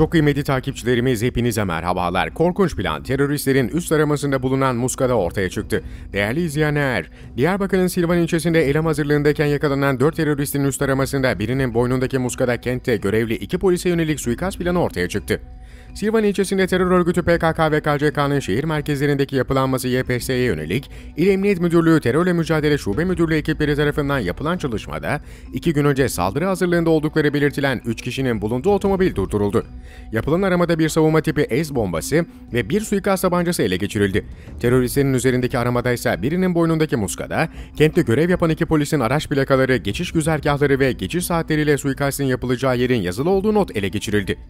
Çok kıymetli takipçilerimiz hepinize merhabalar. Korkunç plan teröristlerin üst aramasında bulunan Muska'da ortaya çıktı. Değerli izleyenler, Diyarbakır'ın Silvan ilçesinde eylem hazırlığındayken yakalanan 4 teröristin üst aramasında birinin boynundaki Muska'da kentte görevli iki polise yönelik suikast planı ortaya çıktı. Silvan ilçesinde terör örgütü PKK ve KCK'nın şehir merkezlerindeki yapılanması YPS'ye yönelik İl Emniyet Müdürlüğü Terörle Mücadele Şube Müdürlüğü ekipleri tarafından yapılan çalışmada iki gün önce saldırı hazırlığında oldukları belirtilen 3 kişinin bulunduğu otomobil durduruldu. Yapılan aramada bir savunma tipi ez bombası ve bir suikast tabancası ele geçirildi. Teröristlerin üzerindeki aramada ise birinin boynundaki muskada, kentte görev yapan iki polisin araç plakaları, geçiş güzergahları ve geçiş saatleriyle suikastin yapılacağı yerin yazılı olduğu not ele geçirildi.